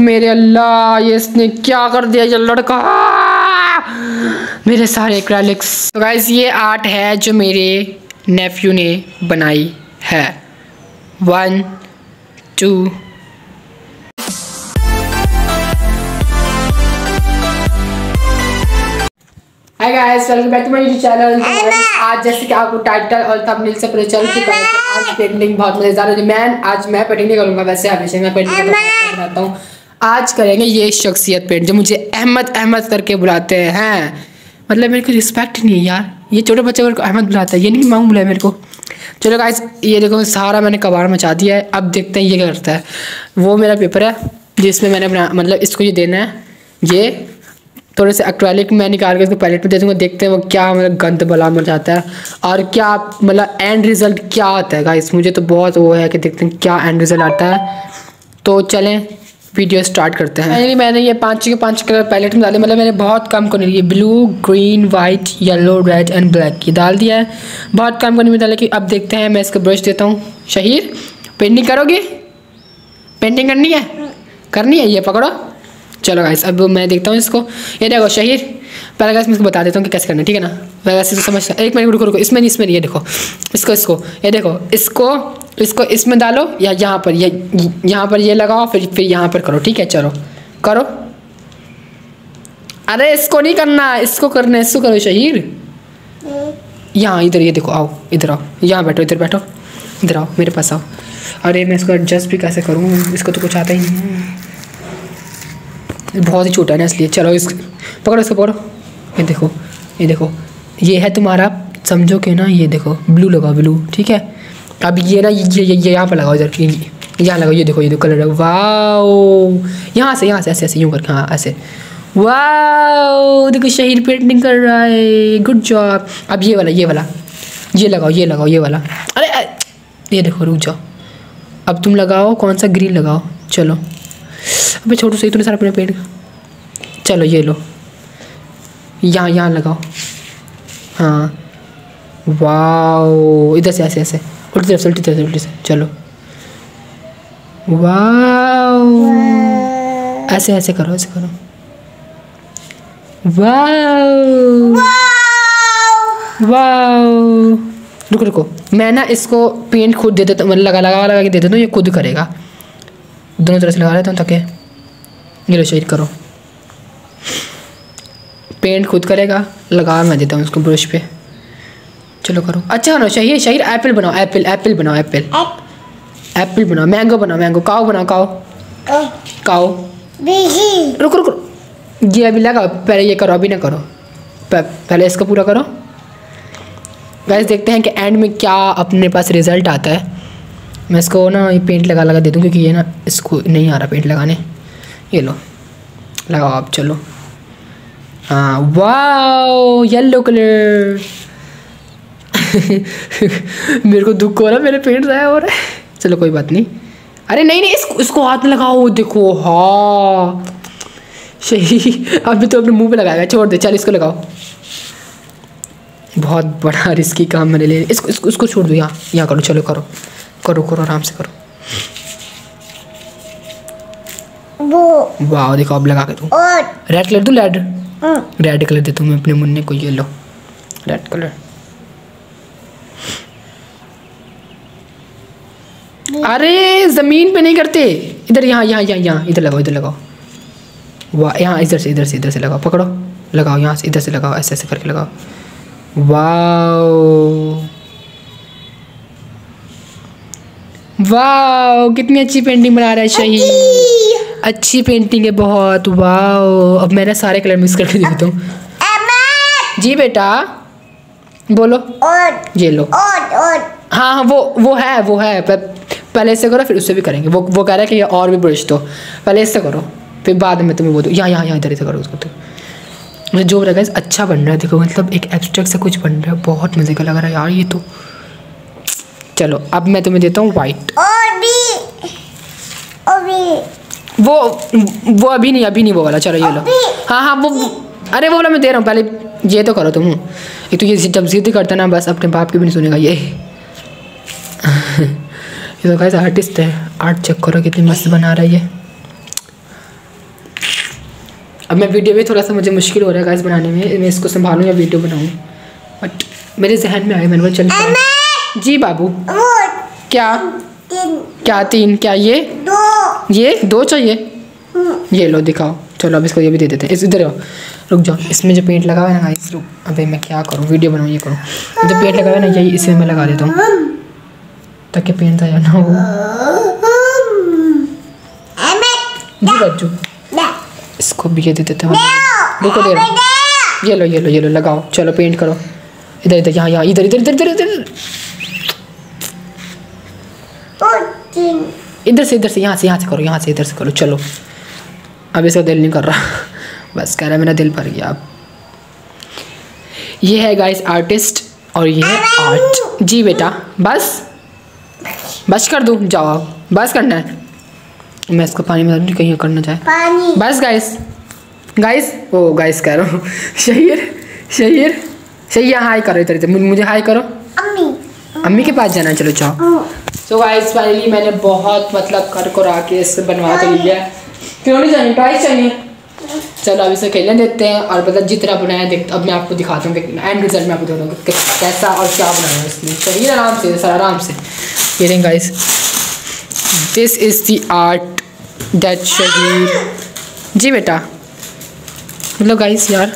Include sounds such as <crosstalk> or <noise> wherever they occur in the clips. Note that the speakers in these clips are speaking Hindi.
मेरे अल्लाह ये इसने क्या कर दिया ये लड़का? मेरे सारे एक्रेलिक्स तो गाइज़ ये आर्ट है जो मेरे नेफ्यू ने बनाई है। One two hi guys welcome back to my YouTube channel आज जैसे कि आपको टाइटल और थंबनेल से पता चल चुका है आज पेंटिंग बहुत मज़ेदार होगी मैं आज मैं पेंटिंग नहीं करूँगा वैसे हमेशा मैं पेंटिंग करता हूँ। आज करेंगे ये शख्सियत पेंट जो मुझे अहमद अहमद करके बुलाते हैं। मतलब मेरे को रिस्पेक्ट नहीं है यार। ये छोटे बच्चे को अहमद बुलाता है। ये नहीं मांग बुलाया मेरे को। चलो गाइस ये देखो, सारा मैंने कबाड़ मचा दिया है। अब देखते हैं ये क्या करता है। वो मेरा पेपर है, जिसमें मैंने बना मतलब इसको ये देना है। ये थोड़े से एक्ट्रैलिक मैं निकाल के इसको पैलेट में दे दूँगा। देखते हैं वो क्या मतलब गंद बला मर जाता है। और क्या मतलब एंड रिज़ल्ट क्या आता है गाइस मुझे तो बहुत वो है कि देखते हैं क्या एंड रिज़ल्ट आता है। तो चलें। वीडियो स्टार्ट करते हैं। फाइनली मैंने ये पाँच के पाँच कलर पैलेट में डाले मतलब मैंने बहुत कम करने लिए blue green white yellow red and black ये डाल दिया है। बहुत कम करने में डाला कि अब देखते हैं, मैं इसको ब्रश देता हूँ। शहीर पेंटिंग करोगे? पेंटिंग करनी है? करनी है ये, पकड़ो। चलो गाइस अब मैं देखता हूँ इसको। ये देखो, शहीर, पहले गाइस मैं इसको बता देता हूँ कि कैसे करना है, ठीक है ना? वैसे तो समझ एक मिनट, रुको रुको, इसमें नहीं इसमें नहीं, ये देखो। इसको इसको, ये देखो, इसको इसको इसमें डालो या यहाँ पर, ये यहाँ पर ये लगाओ, फिर फिर यहाँ पर करो, ठीक है? चलो, करो। अरे, इसको नहीं करना, इसको करना, इसको करो, शहीर। यहाँ, इधर, ये देखो, आओ, इधर आओ, यहाँ बैठो, इधर बैठो, इधर आओ, मेरे पास आओ। अरे, मैं इसको एडजस्ट भी कैसे करूँ? इसको तो कुछ आता ही नहीं बहुत ही छोटा है ना, इसलिए। चलो, इस, पकड़ो इसको, पकड़ो। ये देखो ये देखो, ये है तुम्हारा, समझो कि ना, ये देखो, ब्लू लगाओ ब्लू, ठीक है? अब ये ना ये ये, यहाँ पर लगाओ इधर यहाँ लगाओ ये देखो ये देखो कलर वाओ। यहाँ से यहाँ से ऐसे ऐसे यूँ करके हाँ ऐसे। वाओ देखो शहीद पेंटिंग कर रहा है। गुड जॉब अब ये वाला ये वाला। ये लगाओ ये लगाओ ये वाला। अरे ये देखो रुक जाओ। अब तुम लगाओ कौन सा ग्रीन लगाओ? चलो। अबे छोटू सही तूने सारा अपने पेड़ चलो ये लो। यहाँ यहाँ लगाओ। हाँ। वाओ इधर से ऐसे ऐसे। उल्टी तरफ़ से उल्टी तरफ़ से, उल्टी से। चलो। वाओ। ऐसे ऐसे करो ऐसे करो। वाओ। वाओ। रुको रुको। मैं ना इसको पेंट खुद दे देता हूँ मतलब लगा लगा लगा के दे देता हूँ ये खुद करेगा। दोनों तरह से लगा लेता हूँ ताकि ये लो करो। पेंट खुद करेगा, लगा मैं देता हूँ उसको ब्रश पे। चलो करो। अच्छा ना शहीर शहीर एप्पल बनाओ एप्पल एप्पल बनाओ एप्पल एप्पल बनाओ मैंगो बनाओ मैंगो काओ बनाओ काओ काओ रुको रुको ये अभी लगा पहले ये करो अभी ना करो। पहले इसका पूरा करो। वैसे देखते हैं कि एंड में क्या अपने पास रिज़ल्ट आता है। मैं इसको ना ये पेंट लगा लगा दे दूँ क्योंकि ये ना इसको नहीं आ रहा पेंट लगाने। ये लो। लगाओ आप चलो। हाँ वाओ येलो कलर <laughs> मेरे को दुख हो रहा मेरे पेंट ज़ाया हो रहा है। चलो कोई बात नहीं। अरे नहीं नहीं इसको इसको हाथ में लगाओ देखो हाँ। सही अभी तो अपने मुँह पे लगाएगा छोड़ दे चल इसको लगाओ। बहुत बड़ा रिस्की काम मैंने ले इसको इसको इसको छोड़ दो यहाँ यहाँ करो चलो करो। करो करो आराम से करो। वो। वाह देखो अब लगा के तू रेड कलर दू रेड रेड कलर दे तुम्हें अपने मुन्ने को ये लो। रेड कलर अरे ज़मीन पे नहीं करते। इधर यहाँ यहाँ यहाँ यहाँ इधर लगाओ इधर लगाओ। वाह यहाँ इधर से इधर से इधर से लगाओ पकड़ो। लगाओ यहाँ से इधर से लगाओ ऐसे ऐसे करके लगाओ। वाह वाह कितनी अच्छी पेंटिंग बना रहा है शहीद अच्छी। पेंटिंग है बहुत वाह अब मैंने सारे कलर मिक्स करके देता हूँ। जी बेटा बोलो। और ये लो। और और। हाँ हाँ वो वो है वो है पहले इससे करो फिर उससे भी करेंगे। वो वो कह रहा है कि और भी ब्रश दो पहले इससे करो फिर बाद में तुम्हें वो दो यहाँ यहाँ यहाँ इधर इधर करो उसको तो। मुझे जो लगा अच्छा बन रहा है। देखो मतलब एक एब्स्ट्रैक्ट से कुछ बन रहा है। बहुत मज़े का लग रहा है यार ये तो। चलो अब मैं तुम्हें देता हूँ वाइट वो वो अभी नहीं अभी नहीं वो वाला। चलो ये लो। हाँ हाँ वो अरे वो वाला मैं दे रहा हूँ। पहले ये तो करो तुम। ये तो ये जब जिद करता ना बस अपने बाप की भी नहीं सुनेगा ये। ये तो कैसे आर्टिस्ट है। आर्ट चेक करो कितनी मस्त बना रहा है। ये अब मैं वीडियो में थोड़ा सा मुझे मुश्किल हो रहा है गाइस बनाने में। मैं इसको संभालूँ या वीडियो बनाऊँ? बट मेरे जहन में आया मैंने बोला चल जी बाबू। क्या? क्या तीन? क्या ये? दो। ये? दो चाहिए? ये लो दिखाओ। चलो अब इसको ये भी दे देते हैं। इस इधर आओ। रुक जाओ। इसमें जो पेंट लगा हुआ है ना गाइस रुक। अबे मैं क्या करूँ? वीडियो बनाऊँ ये करूँ। जो पेंट लगा हुआ है ना यही इसमें मैं लगा देता हूँ। आया ना हो जी बच्चू इसको भी ये दे देते हैं। रुको दे रहा ये लो ये लो ये लो लगाओ। चलो पेंट करो। इधर इधर यहाँ यहाँ इधर इधर इधर इधर इधर। इधर से इधर से यहाँ से यहाँ से करो यहाँ से इधर से करो। चलो। अब इसका दिल नहीं कर रहा। बस कह रहा है मेरा दिल भर गया अब। ये है गाइस आर्टिस्ट और ये है आर्ट जी बेटा बस। बस कर दूँ? जाओ बस करना है। मैं इसको पानी में कहीं करना चाहे। बस गाइस गाइस ओ गाइस कह रहा हूँ। <laughs> शहीर शहीर शहीर हाई करो इधर इधर मुझे हाई करो। अम्मी। अम्मी के पास जाना चलो जाओ। तो गाइस फाइनली मैंने बहुत मतलब कर कर आके इससे बनवा तो लिया। है क्यों नहीं चाहिए प्राइस चाहिए। चलो अब इसे खेलने देते हैं और मतलब जितना बनाया देख अब मैं आपको दिखाता हूँ एंड रिज़ल्ट में आपको दिखाता हूँ कैसा और क्या बनाया इसमें चलिए आराम से सर आराम से। दें guys this is the art that Shaheer ji बेटा। मतलब गाइस यार,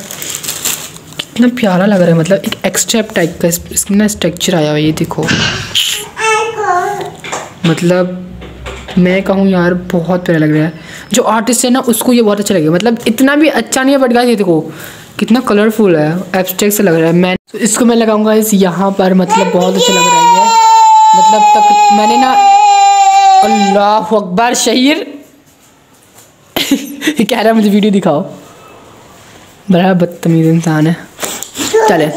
कितना प्यारा लग रहा है मतलब एक एक्स्ट्रा टाइप का इस- इसमें ना स्ट्रक्चर आया हुआ ये देखो। मतलब मैं कहूँ यार, बहुत प्यारा लग रहा है। जो आर्टिस्ट है ना, उसको ये बहुत अच्छा लगेगा। मतलब इतना भी अच्छा नहीं है बट गाइस ये देखो, कितना कलरफुल है एब्स्ट्रैक्ट से लग रहा है। मैं तो इसको मैं लगाऊँगा इस यहाँ पर मतलब बहुत अच्छा लग रहा है मतलब तक मैंने ना अल्लाह अकबर शहीर। कह रहा है मुझे वीडियो दिखाओ। बड़ा बदतमीज इंसान है। चले।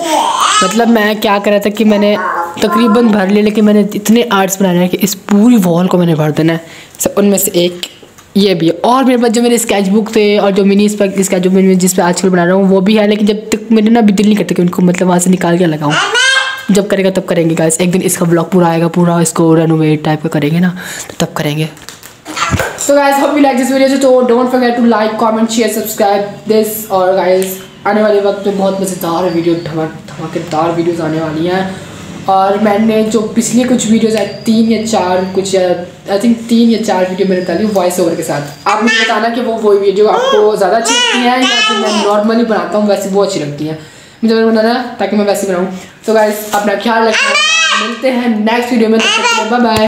मतलब मैं क्या कर रहा था कि मैंने तकरीबन भर लिए लेकिन मैंने इतने आर्ट्स बनाने हैं कि इस पूरी वॉल को मैंने भर देना है। सब उनमें से एक ये भी है। और मेरे पास जो मेरे स्केच बुक थे और जो मिनी स्केच बुक जिस पर आजकल बना रहा हूँ, वो भी है, लेकिन जब तक मेरे ना अभी दिल नहीं करता कि उनको मतलब वहाँ से निकाल के लगाऊँ। जब करेगा तब करेंगे गाइस एक दिन इसका ब्लॉग पूरा आएगा पूरा इसको रेनोवेट टाइप का करेंगे ना तो तब करेंगे। So guys, hope you like this video. So don't forget to like, comment, share, subscribe this और guys आने वाले वक्त में बहुत मज़ेदार वीडियो धमा धमाकेदार वीडियोस आने वाली हैं। और मैंने जो पिछली कुछ वीडियोस है तीन या चार कुछ आई थिंक तीन या चार वीडियो मैंने डाली वॉइस ओवर के साथ। आप मुझे बताना कि वो वो वीडियो आपको ज़्यादा अच्छी लगती हैं या फिर मैं नॉर्मली बनाता हूँ वैसे वो अच्छी लगती हैं। मुझे मैंने बनाना ताकि मैं वैसे बनाऊँ। तो गाइस अपना ख्याल रखना। मिलते हैं नेक्स्ट वीडियो में बाय बाय